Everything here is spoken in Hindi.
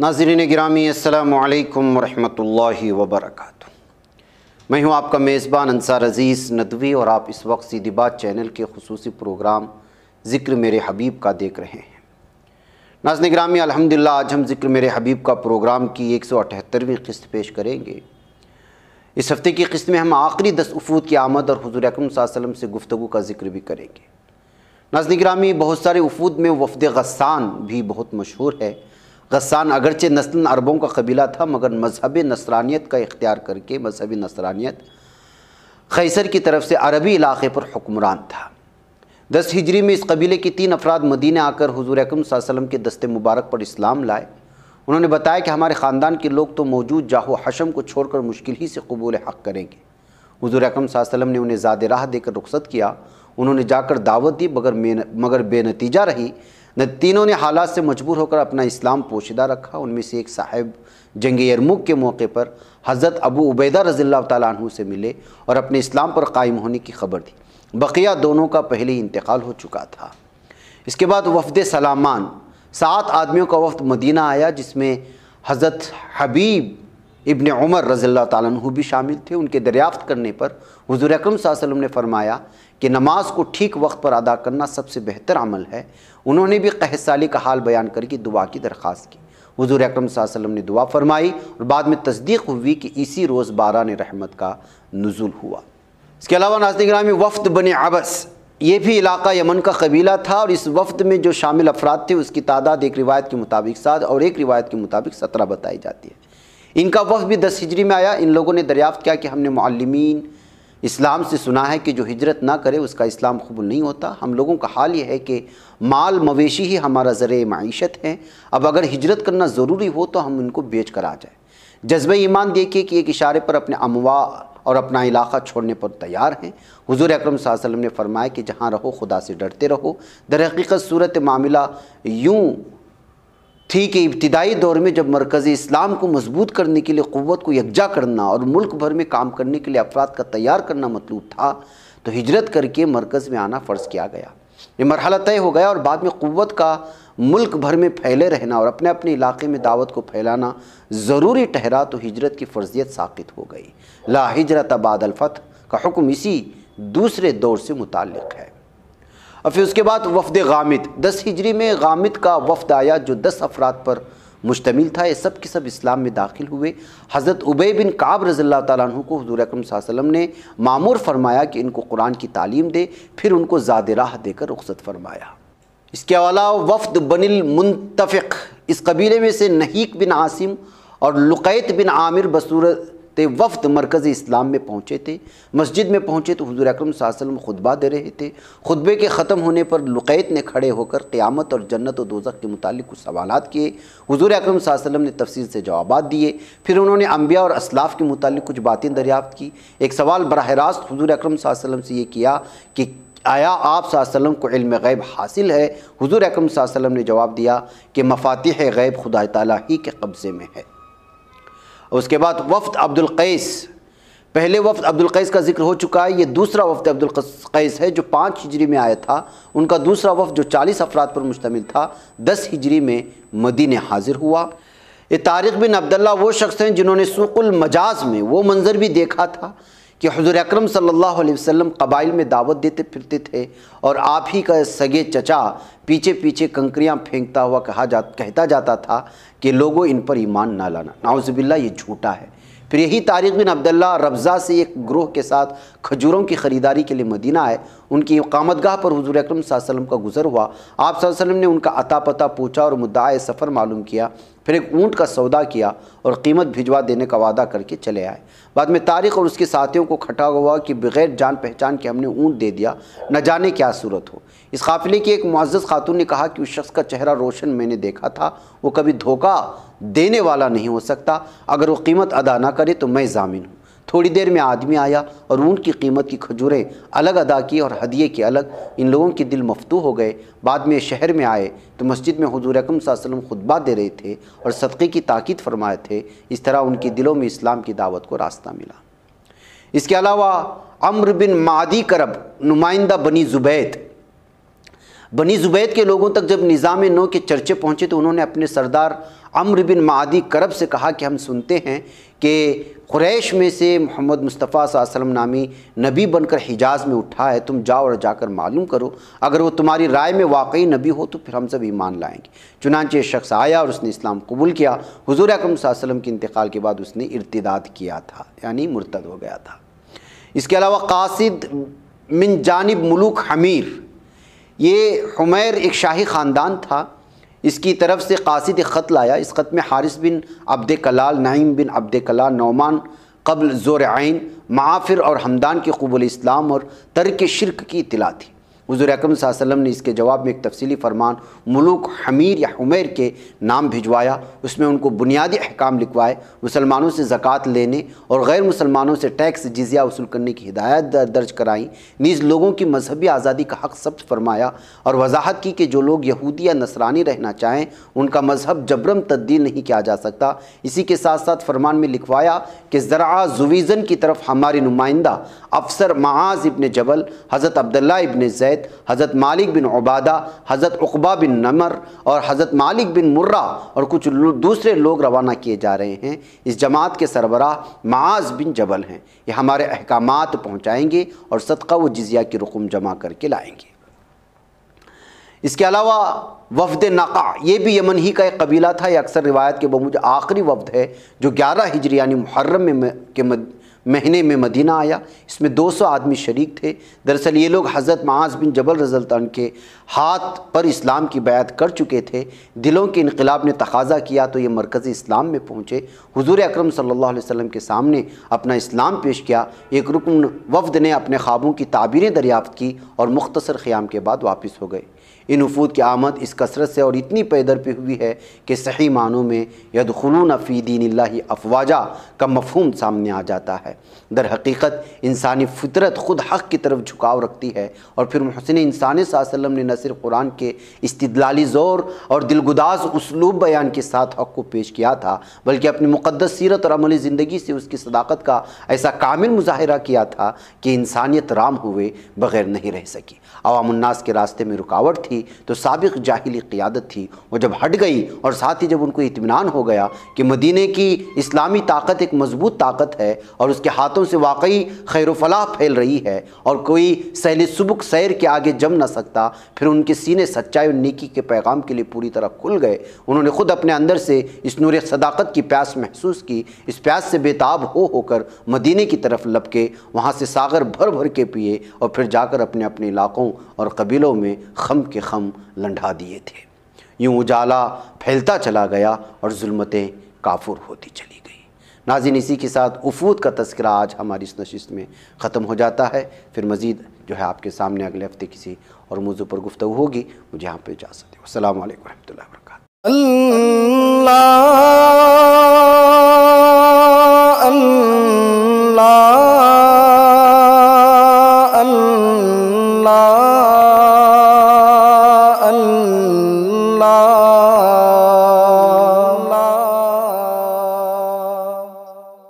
नाजरीन गिरामी असलकम वरहमतुल्लाहि वबरकातुहू। मैं हूँ आपका मेज़बान अंसार अज़ीज़ नदवी और आप इस वक्त सीधी बात चैनल के खसूसी प्रोग्राम ज़िक्र मेरे हबीब का देख रहे हैं। नाजन ग्रामी अलहमदिल्ला आज हम ज़िक्र मेरे हबीब का प्रोग्राम की एक सौ अठहत्तरवीं किस्त पेश करेंगे। इस हफ़्ते की किस्त में हम आखिरी दस उफूद की आमद और हजूर अकरम वसल्लम से गुफ्तु का ज़िक्र भी करेंगे। नाजन ग्रामी, बहुत सारे उफूद में वफद गस्सान भी बहुत मशहूर है। गस्सान अगरचे नस्लन अरबों का कबीला था, मगर मज़हब नसरानियत का इख्तियार करके, मजहबी नसरानियत खैसर की तरफ़ से अरबी इलाके पर हुक्मरान था। दस हिजरी में इस कबीले के तीन अफराद मदीने आकर हजूर वसल्लम के दस्ते मुबारक पर इस्लाम लाए। उन्होंने बताया कि हमारे ख़ानदान के लोग तो मौजूद जाहो हशम को छोड़कर मुश्किल ही से कबूल हक़ करेंगे। हजूर अकरम वसल्लम ने उन्हें ज़्यादा राह देकर रुख्सत किया। उन्होंने जाकर दावत दी, मगर मगर बेनतीजा रही न तीनों ने हालात से मजबूर होकर अपना इस्लाम पोशीदा रखा। उनमें से एक साहिब जंग यरमुक के मौके पर हज़रत अबू उबैदा रज़ी तु से मिले और अपने इस्लाम पर कायम होने की खबर दी। बकिया दोनों का पहले इंतकाल हो चुका था। इसके बाद वफद सलामान, सात आदमियों का वफद मदीना आया, जिसमें हज़रत हबीब इबन उमर रज़ी तु भी शामिल थे। उनके दरियाफ़्त करने पर हजूर अकरम ने फरमाया कि नमाज़ को ठीक वक्त पर अदा करना सबसे बेहतर अमल है। उन्होंने भी कहसाली का हाल बयान करके दुआ की दरख्वास्त की। हजूर अकरम ने दुआ फरमाई और बाद में तस्दीक हुई कि इसी रोज़ बारह ने रहमत का नज़ुल हुआ। इसके अलावा नाजन में वफ़द बन अबस ये भी इलाका यमन का कबीला था और इस वफ़द में जो शामिल अफराद थे, उसकी तादाद एक रिवायत के मुताबिक सात और एक रिवायत के मुताबिक सत्रह बताई जाती है। इनका वफ़ भी दस हिजरी में आया। इन लोगों ने दरियाफ़त किया कि हमने मालमीन इस्लाम से सुना है कि जो हिजरत ना करे, उसका इस्लाम कबूल नहीं होता। हम लोगों का हाल ये है कि माल मवेशी ही हमारा ज़र मीशत है। अब अगर हिजरत करना ज़रूरी हो तो हम उनको बेच कर आ जाए। जज्ब ईमान देखिए कि एक इशारे पर अपने अमवा और अपना इलाका छोड़ने पर तैयार हैं। हुजूर अकरम वसल्लम ने फरमाया कि जहाँ रहो, खुदा से डरते रहो। दर हकीकत सूरत मामला यूँ थी कि इब्तदाई दौर में जब मरकज़ी इस्लाम को मज़बूत करने के लिए क़वत को यकजा करना और मुल्क भर में काम करने के लिए अफराद का तैयार करना मतलूब था तो हिजरत करके मरकज़ में आना फ़र्ज़ किया गया। ये मरहला तय हो गया और बाद में क़वत का मुल्क भर में फैले रहना और अपने अपने इलाके में दावत को फैलाना ज़रूरी ठहरा तो हिजरत की फ़र्जियत साकित हो गई। ला हिजरत बादलफ़त का हुक्म इसी दूसरे दौर से मुतल है। और फिर उसके बाद वफद गामिद। दस हिजरी में गामिद का वफद आया जो दस अफराद पर मुश्तमिल था। ये सब के सब इस्लाम में दाखिल हुए। हज़रत उबे बिन काब रज़ी तु को हजूर अकरम वसल्लम ने मामूर फरमाया कि इनको कुरान की तालीम दे, फिर उनको ज़्यादा राह देकर रुख्सत फरमाया। इसके अलावा वफद बनिल मुंतफ़ इस कबीले में से नहीक बिन आसिम और लुकैत बिन आमिर बसूरत वफ़द मरकज़ इस्लाम में पहुँचे थे। मस्जिद में पहुँचे तो हजूर अक्रम वसल्लम खुतबा दे रहे थे। खुतबे के ख़त्म होने पर लुकैत ने खड़े होकर क़्यामत और जन्नत और दोजक के मुतालिक कुछ सवाल किए। हजूर अक्रम वसल्लम ने तफसील से जवाब दिए। फिर उन्होंने अम्बिया और असलाफ़ के मुतालिक कुछ बातें दरियाफ़त की। एक सवाल बरह रास्त हजूर अक्रम वसल्लम से ये किया कि, आया आप वसल्लम को इल्म गैब हासिल है? हुजूर अकरम वसल्लम ने जवाब दिया कि मफातिह गैब खुदा ताला ही के कब्ज़े में है। उसके बाद वफ्द अब्दुल कैस। पहले वफ्त अब्दुल कैस का ज़िक्र हो चुका है, ये दूसरा वफ्द अब्दुल कैस है जो पाँच हिजरी में आया था। उनका दूसरा वफ्द जो चालीस अफराद पर मुश्तमिल था, दस हिजरी में मदीने हाजिर हुआ। ये तारिक बिन अब्दुल्ला वो शख्स हैं जिन्होंने सुकुल मजाज में, वो मंज़र भी देखा था कि हजूर अक्रम सल्लल्लाहु कबाइल में दावत देते फिरते थे और आप ही का सगे चचा पीछे पीछे कंकरियाँ फेंकता हुआ कहा जा, कहता जाता था कि लोगों इन पर ईमान ना लाना। नाउज़बिल्ला ये झूठा है। फिर यही तारिक बिन अब्दुल्ला रब्ज़ा से एक ग्रोह के साथ खजूरों की ख़रीदारी के लिए मदीना आए। उनकी इकामतगाह पर हुजूर अकरम का गुजर हुआ। आप ने उनका अता पता पूछा और मुद्दा सफ़र मालूम किया। फिर एक ऊँट का सौदा किया और कीमत भिजवा देने का वादा करके चले आए। बाद में तारिक और उसके साथियों को खटा हुआ कि बग़ैर जान पहचान के हमने ऊँट दे दिया, न जाने क्या सूरत हो। इस काफ़िले की एक मुआज़ खातून ने कहा कि उस शख्स का चेहरा रोशन मैंने देखा था, वो कभी धोखा देने वाला नहीं हो सकता। अगर वो कीमत अदा ना करे तो मैं जामिन हूँ। थोड़ी देर में आदमी आया और ऊँट की कीमत की खजूरें अलग अदा की और हदिये के अलग। इन लोगों के दिल मफतू हो गए। बाद में शहर में आए तो मस्जिद में हजूर अकम वसल्लम खुतबा दे रहे थे और सदक़े की ताकीद फरमाए थे। इस तरह उनके दिलों में इस्लाम की दावत को रास्ता मिला। इसके अलावा अम्र बिन मादी करब नुमाइंदा बनी ज़ुबैद बनी ज़ुबैद के लोगों तक जब निज़ाम नो के चर्चे पहुँचे तो उन्होंने अपने सरदार अम्र बिन मादी करब से कहा कि हम सुनते हैं कि क़ुरैश में से मोहम्मद मुस्तफ़ा वसल्लम नामी नबी बनकर हिजाज़ में उठा है, तुम जाओ और जाकर मालूम करो। अगर वो तुम्हारी राय में वाकई नबी हो तो फिर हम सब ईमान लाएँगे। चुनानचे शख्स आया और उसने इस्लाम कबूल किया। हजूर अकरम वसल्लम के इंतकाल के बाद उसने इर्तिदाद किया था, यानी मुर्तद हो गया था। इसके अलावा कासिद मिन जानब मुलूक हमीर ये हमैर एक शाही ख़ानदान था। इसकी तरफ़ से कासिद ख़त लाया। इस ख़त में हारिस बिन अब्द कलाल नईम बिन अब्द कलाल नौमान, कबल ज़ोर आइन माफिर और हमदान के कबूल इस्लाम और तर्क शिरक की इतला थी। हजूर अकरम वसल्लम ने इसके जवाब में एक तफसीली फरमान, मुलूक हमीर या हमेर के नाम भिजवाया। उसमें उनको बुनियादी अहकाम लिखवाए, मुसलमानों से ज़क़़त लेने और गैर मुसलमानों से टैक्स, जिजिया वसूल करने की हिदायत दर्ज कराई। नीज़ लोगों की मजहबी आज़ादी का हक़ सब्त फरमाया और वजाहत की कि जो लोग यहूदी या नसरानी रहना चाहें, उनका मज़हब जबरम तब्दील नहीं किया जा सकता। इसी के साथ साथ फरमान में लिखवाया कि ज़रा जुवीज़न की तरफ़ हमारे नुमाइंदा अफसर माज इबन जबल, हज़रत अब्दुल्ला इबन जैद हज़रत मालिक बिन उबादा हज़रत उकबा बिन नमर और हज़रत मालिक बिन मुर्रा और कुछ दूसरे लोग रवाना किए जा रहे हैं। इस जमात के सरबराह माज बिन जबल हैं। ये हमारे अहकाम पहुँचाएँगे और सदका व जिजिया की रकम जमा करके लाएँगे। इसके अलावा वफद नक़ा, ये भी यमन ही का एक कबीला था। ये अक्सर रिवायत के बमुज आखिरी वफद है जो ग्यारह हिजरी यानी मुहर्रम में के महीने में मदीना आया। इसमें 200 आदमी शरीक थे। दरअसल ये लोग हज़रत माज बिन जबल रजल्तान के हाथ पर इस्लाम की बैत कर चुके थे। दिलों के इनकलाब ने तकाजा किया तो ये मरकज़ी इस्लाम में पहुँचे। हुजूर अकरम सल्लल्लाहु के सामने अपना इस्लाम पेश किया। एक रुकन वफद ने अपने ख्वाबों की ताबीरें दरियाफ़त की और मुख्तसर क़्याम के बाद वापस हो गए। इन वफूद की आमद इस कसरत से और इतनी पैदर पे हुई है कि सही मानों में यदखलून फ़ी दीन अफवाजा का मफहम सामने आ जाता है। दर हकीकत इंसानी फितरत ख़ुद हक़ की तरफ़ झुकाव रखती है और फिर महसिन इंसान वसल्लम ने न सिर्फ़ कुरान के इस्तदलाली ज़ोर और दिलगुदाज उसलूब बयान के साथ हक़ को पेश किया था, बल्कि अपनी मुक़दस सीरत और अमली ज़िंदगी से उसकी सदाकत का ऐसा कामिल मुजाहरा किया था कि इंसानियत राम हुए बग़ैर नहीं रह सकी। अवामनास के रास्ते में रुकावट थी तो सबक जाहिली क़ियादत थी। वो जब हट गई और साथ ही जब उनको इतमान हो गया कि मदीने की इस्लामी ताकत एक मज़बूत ताकत है और उसके हाथों से वाकई खैर फलाह फैल रही है और कोई सहल सुबुक सैर के आगे जम ना सकता, फिर उनके सीने सच्चाई और नेकी के पैगाम के लिए पूरी तरह खुल गए। उन्होंने ख़ुद अपने अंदर से इस नूर सदाकत की प्यास महसूस की, इस प्यास से बेताब हो होकर मदीने की तरफ़ लपके, वहाँ से सागर भर भर के पिए और फिर जाकर अपने अपने इलाक़ों और कबीलों में खम के खम लंढा दिए थे। यूँ उजाला फैलता चला गया और जुल्मतें काफुर होती चली गई। नाजिन इसी के साथ उफूद का तस्करा आज हमारी इस नशिस्त में ख़त्म हो जाता है। फिर मज़ीद जो है आपके सामने अगले हफ़्ते किसी और मौजू पर गुफ्तु होगी। मुझे यहाँ पर इजाज़त है असल वरहमल वर्क